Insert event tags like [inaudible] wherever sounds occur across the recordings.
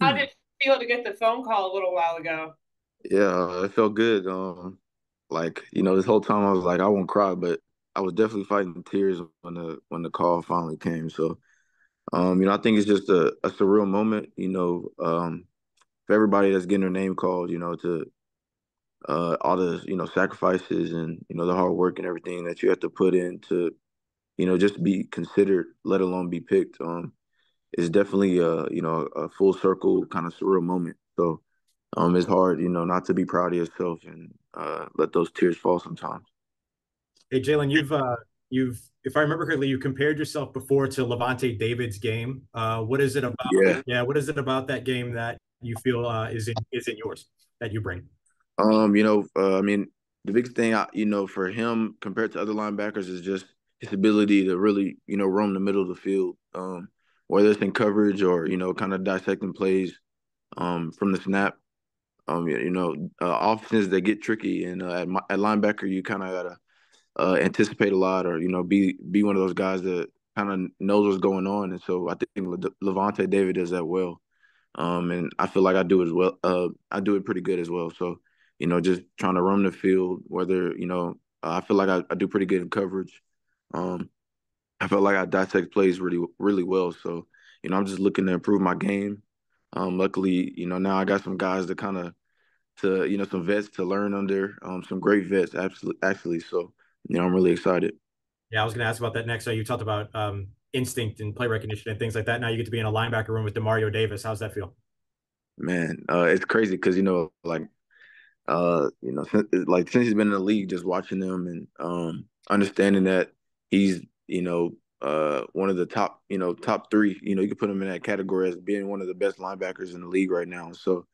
How did it feel to get the phone call a little while ago? Yeah, it felt good. Um, like you know, this whole time I was like, I won't cry, but I was definitely fighting tears when the when the call finally came. So, um, you know, I think it's just a, a surreal moment. You know, um, for everybody that's getting their name called, you know, to uh, all the you know sacrifices and you know the hard work and everything that you have to put in to, you know, just be considered, let alone be picked. Um, it's definitely a you know a full circle kind of surreal moment. So um, it's hard, you know, not to be proud of yourself and uh, let those tears fall sometimes. Hey, Jaylan, you've uh, you've if I remember correctly, you compared yourself before to Lavonte David's game. Uh, what is it about? Yeah. yeah, what is it about that game that you feel uh, is in is in yours that you bring? Um, you know, uh, I mean, the biggest thing, I, you know, for him compared to other linebackers is just his ability to really, you know, roam the middle of the field. Um, whether it's in coverage or you know, kind of dissecting plays um, from the snap. Um, you know, uh, offenses that get tricky, and uh, at, at linebacker, you kind of gotta uh, anticipate a lot, or you know, be be one of those guys that kind of knows what's going on. And so I think Le- Lavonte David does that well, um, and I feel like I do as well. Uh, I do it pretty good as well. So you know, just trying to roam the field, whether you know, I feel like I, I do pretty good in coverage. Um, I felt like I dissect plays really really well. So you know, I'm just looking to improve my game. Um, luckily, you know, now I got some guys to kind of to you know some vets to learn under, um, some great vets actually actually. So you know, I'm really excited. Yeah, I was going to ask about that next. So you talked about um, instinct and play recognition and things like that. Now you get to be in a linebacker room with Demario Davis. How's that feel? Man, uh, it's crazy because you know, like, uh, you know, since, like since he's been in the league, just watching him and um, understanding that he's you know uh, one of the top, you know, top three. You know, you could put him in that category as being one of the best linebackers in the league right now. So,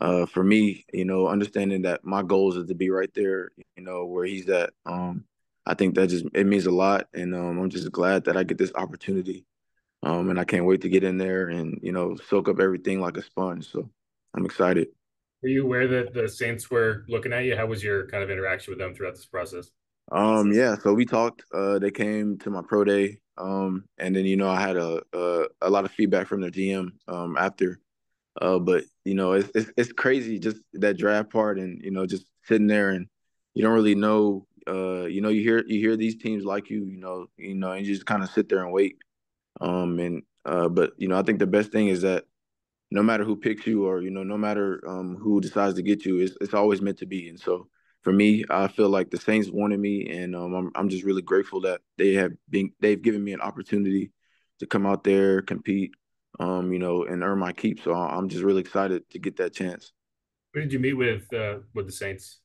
uh, for me, you know, understanding that my goals is to be right there, you know, where he's at. Um, I think that just it means a lot, and um, I'm just glad that I get this opportunity. Um, and I can't wait to get in there and you know soak up everything like a sponge. So, I'm excited. Were you aware that the Saints were looking at you? How was your kind of interaction with them throughout this process? Um, yeah, so we talked. Uh, they came to my pro day. Um, and then you know I had a a, a lot of feedback from the GM um after. Uh, but you know it's, it's it's crazy just that draft part and you know just sitting there and you don't really know. Uh, you know you hear you hear these teams like you, you know, you know, and you just kind of sit there and wait. Um, and uh, but you know I think the best thing is that no matter who picks you or you know no matter um who decides to get you, it's it's always meant to be. And so for me, I feel like the Saints wanted me, and um, I'm I'm just really grateful that they have been they've given me an opportunity to come out there, compete, um, you know, and earn my keep. So I'm just really excited to get that chance. Who did you meet with uh, with the Saints?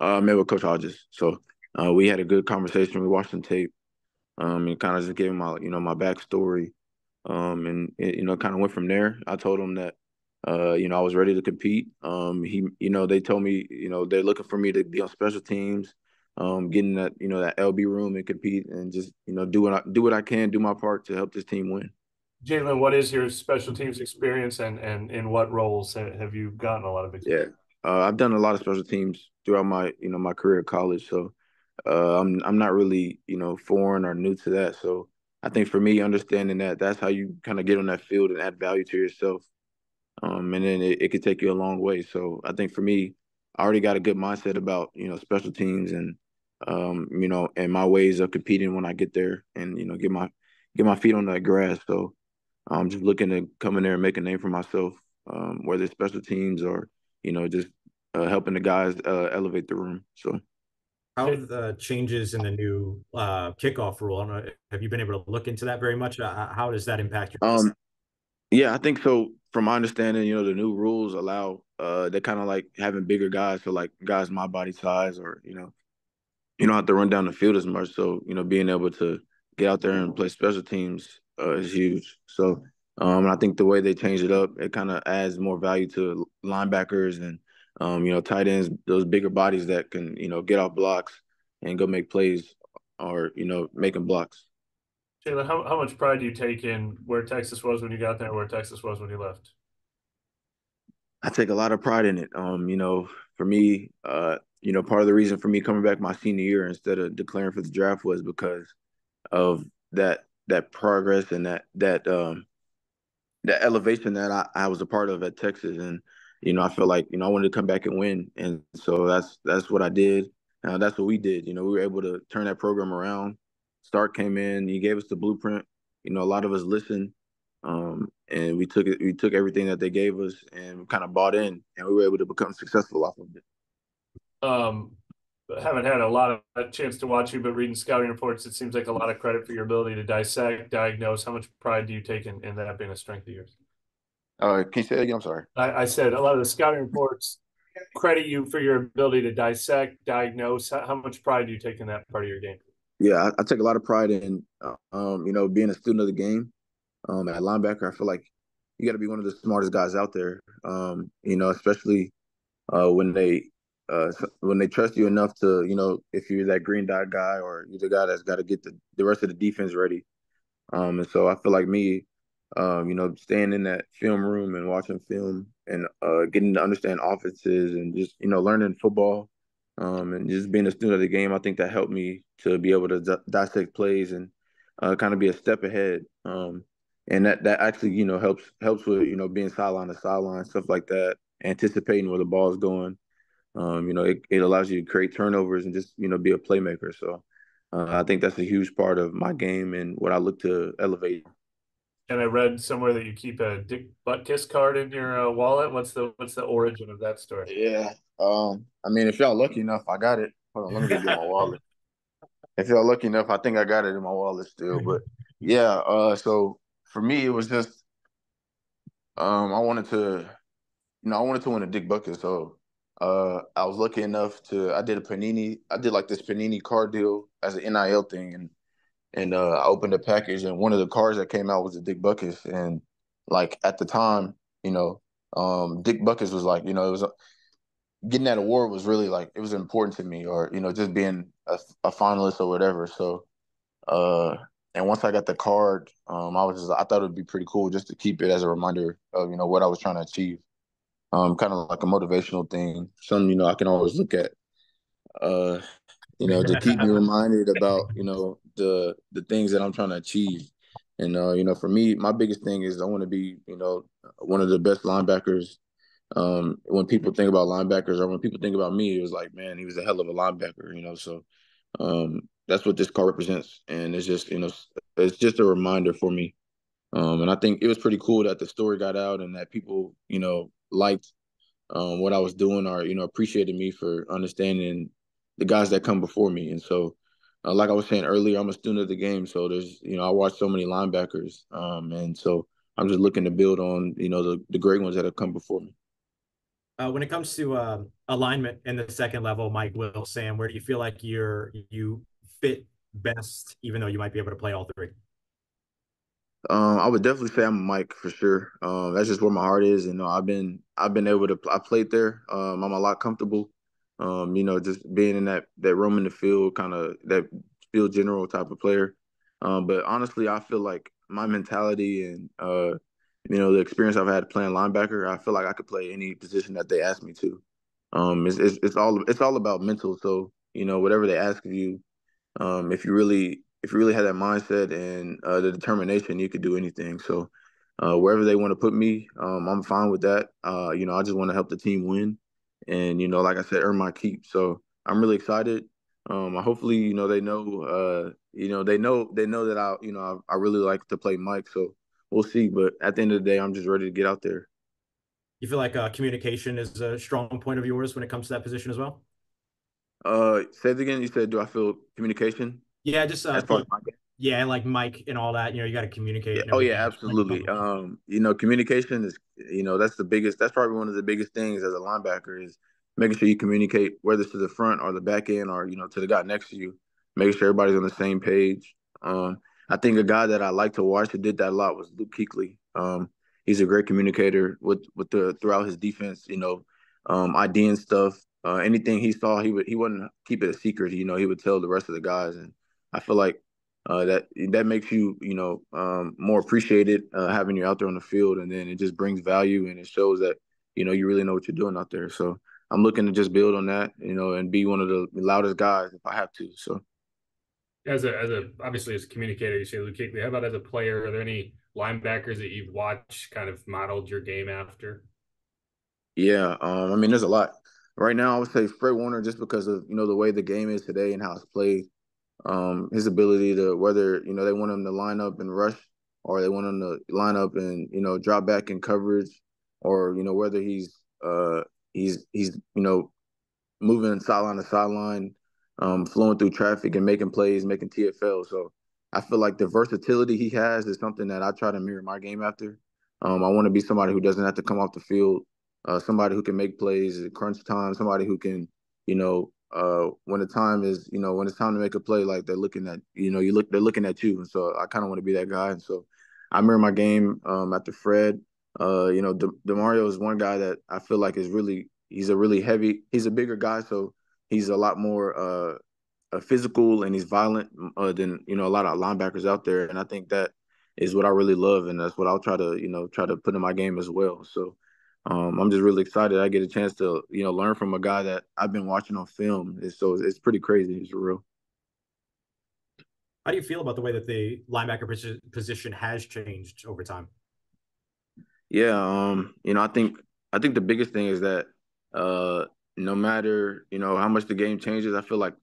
Uh, I met with Coach Hodges. So uh, we had a good conversation. We watched some tape, um, and kind of just gave him my you know my backstory, um, and it, you know kind of went from there. I told him that uh, you know, I was ready to compete. Um, he, you know, they told me, you know, they're looking for me to be on special teams, um, getting that, you know, that LB room and compete and just, you know, do what I do what I can, do my part to help this team win. Jaylan, what is your special teams experience and and in what roles have you gotten a lot of experience? Yeah, uh, I've done a lot of special teams throughout my, you know, my career at college. So uh, I'm I'm not really, you know, foreign or new to that. So I think for me, understanding that that's how you kind of get on that field and add value to yourself um, and then it, it could take you a long way. So I think for me, I already got a good mindset about you know special teams and um, you know and my ways of competing when I get there and you know get my get my feet on that grass. So I'm just looking to come in there and make a name for myself, um, whether it's special teams or you know just uh, helping the guys uh, elevate the room. So. How the changes in the new uh, kickoff rule? have you been able to look into that very much? Uh, how does that impact your? Um, yeah, I think so from my understanding, you know, the new rules allow uh they're kind of like having bigger guys, for like guys my body size, or you know, you don't have to run down the field as much. So you know, being able to get out there and play special teams uh, is huge. So um, I think the way they changed it up, it kind of adds more value to linebackers and um, you know, tight ends, those bigger bodies that can you know get off blocks and go make plays or you know making blocks. Taylor, how, how much pride do you take in where Texas was when you got there, where Texas was when you left? I take a lot of pride in it. Um, you know, for me, uh, you know, part of the reason for me coming back my senior year instead of declaring for the draft was because of that that progress and that that um the elevation that I, I was a part of at Texas, and you know I felt like you know I wanted to come back and win, and so that's that's what I did. Uh, that's what we did. You know, we were able to turn that program around. Sark came in, he gave us the blueprint. You know, a lot of us listened, um, and we took it. We took everything that they gave us and kind of bought in, and we were able to become successful off of it. Um, haven't had a lot of chance to watch you, but reading scouting reports, it seems like a lot of credit for your ability to dissect, diagnose. How much pride do you take in, in that being a strength of yours? Uh, can you say that again? I'm sorry. I, I said a lot of the scouting reports credit you for your ability to dissect, diagnose. How, how much pride do you take in that part of your game? Yeah, I, I take a lot of pride in, um, you know, being a student of the game. Um, at linebacker, I feel like you got to be one of the smartest guys out there. Um, you know, especially uh, when they uh, when they trust you enough to, you know, if you're that green dot guy or you're the guy that's got to get the, the rest of the defense ready. Um, and so I feel like me, um, you know, staying in that film room and watching film and uh, getting to understand offenses and just, you know, learning football um, and just being a student of the game, I think that helped me to be able to dissect plays and uh, kind of be a step ahead. Um, and that, that actually, you know, helps helps with, you know, being sideline to sideline, stuff like that, anticipating where the ball is going. Um, you know, it, it allows you to create turnovers and just, you know, be a playmaker. So uh, I think that's a huge part of my game and what I look to elevate. And I read somewhere that you keep a Dick Butkus card in your uh, wallet. What's the what's the origin of that story? Yeah. Um, I mean, if y'all lucky enough, I got it. Hold on, let me get my [laughs] wallet. If y'all lucky enough, I think I got it in my wallet still. [laughs] But yeah, uh, so for me, it was just um, I wanted to, you know, I wanted to win a Dick Butkus. So uh, I was lucky enough to I did a Panini. I did like this Panini card deal as an NIL thing, and and uh, I opened the package, and one of the cards that came out was a Dick Butkus, and like at the time, you know, um, Dick Butkus was like, you know, it was getting that award was really like it was important to me, or you know, just being a, a finalist or whatever. So, uh, and once I got the card, um, I was just I thought it would be pretty cool just to keep it as a reminder of you know what I was trying to achieve um, kind of like a motivational thing. Something you know I can always look at, uh, you know, to keep me [laughs] reminded about you know the the things that I'm trying to achieve. And uh, you know, for me, my biggest thing is I want to be you know one of the best linebackers. Um, when people think about linebackers, or when people think about me, it was like, man, he was a hell of a linebacker, you know. So um, that's what this car represents, and it's just you know, it's just a reminder for me. Um, and I think it was pretty cool that the story got out and that people, you know, liked um, what I was doing or you know appreciated me for understanding the guys that come before me. And so, uh, like I was saying earlier, I'm a student of the game, so there's you know I watch so many linebackers, um, and so I'm just looking to build on you know the the great ones that have come before me. Uh, when it comes to uh, alignment in the second level, Mike, Will, Sam, where do you feel like you're you fit best, even though you might be able to play all three? Um, I would definitely say I'm a Mike for sure. Um, that's just where my heart is, and you know, I've been I've been able to I played there. Um, I'm a lot comfortable. Um, you know, just being in that that room in the field, kind of that field general type of player. Um, but honestly, I feel like my mentality and uh, you know, the experience I've had playing linebacker, I feel like I could play any position that they ask me to. Um, it's, it's it's all it's all about mental. So you know, whatever they ask of you, um, if you really if you really had that mindset and uh, the determination, you could do anything. So uh, wherever they want to put me, um, I'm fine with that. Uh, you know, I just want to help the team win, and you know, like I said, earn my keep. So I'm really excited. Um, hopefully, you know, they know, uh, you know, they know, they know that I, you know, I, I really like to play Mike. So we'll see. But at the end of the day, I'm just ready to get out there. You feel like uh, communication is a strong point of yours when it comes to that position as well. Uh, say it again. You said, do I feel communication? Yeah, just uh, yeah, like Mike and all that. You know, you got to communicate. Yeah. Oh yeah, absolutely. Um, you know, communication is you know that's the biggest. That's probably one of the biggest things as a linebacker is making sure you communicate whether it's to the front or the back end or you know to the guy next to you, making sure everybody's on the same page. Um, I think a guy that I like to watch that did that a lot was Luke Kuechly. Um, he's a great communicator with with the throughout his defense. You know, um, and stuff. Uh, anything he saw, he would he wouldn't keep it a secret. You know, he would tell the rest of the guys and I feel like uh, that that makes you you know um, more appreciated uh, having you out there on the field, and then it just brings value and it shows that you know you really know what you're doing out there. So I'm looking to just build on that, you know, and be one of the loudest guys if I have to. So as a as a obviously as a communicator, you say Luke. How about as a player? Are there any linebackers that you've watched kind of modeled your game after? Yeah, um, I mean, there's a lot. Right now, I would say Fred Warner, just because of you know the way the game is today and how it's played, um, his ability to whether you know they want him to line up and rush, or they want him to line up and you know drop back in coverage, or you know whether he's uh he's he's you know moving sideline to sideline, um, flowing through traffic and making plays, making TFL. So I feel like the versatility he has is something that I try to mirror my game after. Um, I want to be somebody who doesn't have to come off the field, uh, somebody who can make plays at crunch time, somebody who can, you know, uh, when the time is, you know, when it's time to make a play, like they're looking at, you know, you look, they're looking at you, and so I kind of want to be that guy. And so I mirror my game um, after Fred. Uh, you know, De- Demario is one guy that I feel like is really, he's a really heavy, he's a bigger guy, so he's a lot more uh, uh, physical and he's violent uh, than you know a lot of linebackers out there, and I think that is what I really love, and that's what I'll try to you know try to put in my game as well. So um, I'm just really excited. I get a chance to you know learn from a guy that I've been watching on film. It's, so it's pretty crazy. It's real. How do you feel about the way that the linebacker position has changed over time? Yeah, um, you know, I think I think the biggest thing is that uh, no matter you know how much the game changes, I feel like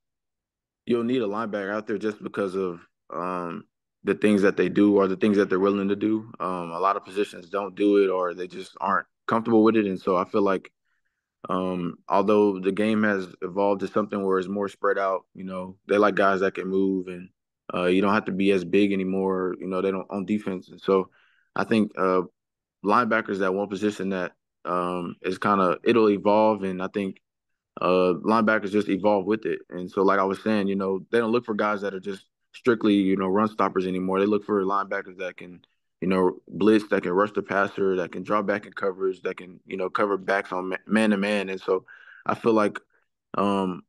you'll need a linebacker out there just because of um, the things that they do or the things that they're willing to do. Um, a lot of positions don't do it or they just aren't comfortable with it. And so I feel like um, although the game has evolved to something where it's more spread out, you know, they like guys that can move and uh, you don't have to be as big anymore. You know, they don't on defense. And so I think uh, linebackers that one position that um, is kind of it'll evolve. And I think uh, linebackers just evolve with it. And so, like I was saying, you know, they don't look for guys that are just strictly, you know, run stoppers anymore. They look for linebackers that can, you know, blitz, that can rush the passer, that can draw back in coverage, that can, you know, cover backs on man to man. And so, I feel like, um,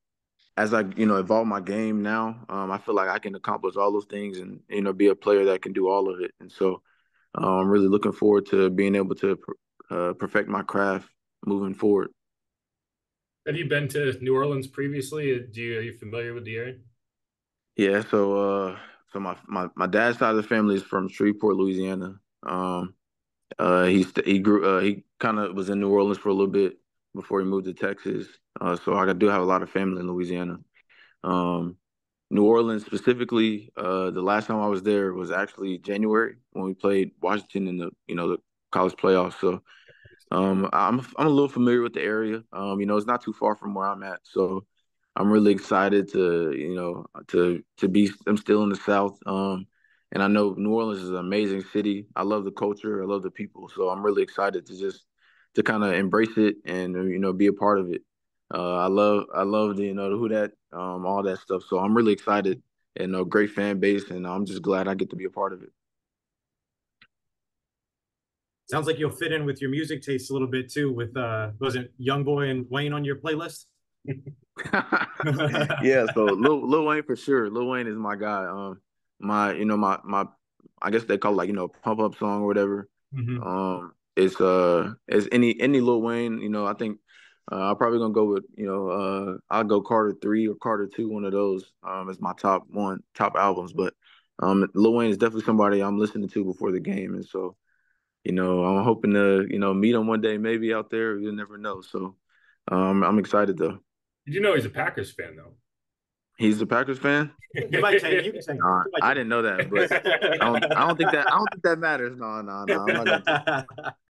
as I, you know, evolve my game now, um, I feel like I can accomplish all those things and, you know, be a player that can do all of it. And so, uh, I'm really looking forward to being able to uh, perfect my craft moving forward. Have you been to New Orleans previously? Do you are you familiar with the area? Yeah, so uh so my my, my dad's side of the family is from Shreveport, Louisiana. Um uh he he grew uh he kind of was in New Orleans for a little bit before he moved to Texas. Uh so I do have a lot of family in Louisiana. Um New Orleans specifically, uh the last time I was there was actually January when we played Washington in the you know the college playoffs. So um, I'm I'm a little familiar with the area. Um, you know, it's not too far from where I'm at, so I'm really excited to you know to to be. I'm still in the South. Um, and I know New Orleans is an amazing city. I love the culture. I love the people. So I'm really excited to just to kind of embrace it and you know be a part of it. Uh, I love I love the you know the Who Dat um all that stuff. So I'm really excited and a great fan base, and I'm just glad I get to be a part of it. Sounds like you'll fit in with your music taste a little bit too. With uh, was it Young Boy and Wayne on your playlist? [laughs] [laughs] yeah, so Lil, Lil Wayne for sure. Lil Wayne is my guy. Um, my you know my my I guess they call it like you know pump up song or whatever. Mm-hmm. Um, it's uh it's any any Lil Wayne. You know I think uh, I'm probably gonna go with you know uh I'll go Carter three or Carter two, one of those. Um, as my top one top albums, but um Lil Wayne is definitely somebody I'm listening to before the game, and so you know, I'm hoping to, you know, meet him one day, maybe out there. You never know. So um, I'm excited though. Did you know he's a Packers fan though? He's a Packers fan. [laughs] you might say, you can say, uh, I didn't know that, but [laughs] I don't, I don't think that I don't think that matters. No, no, no.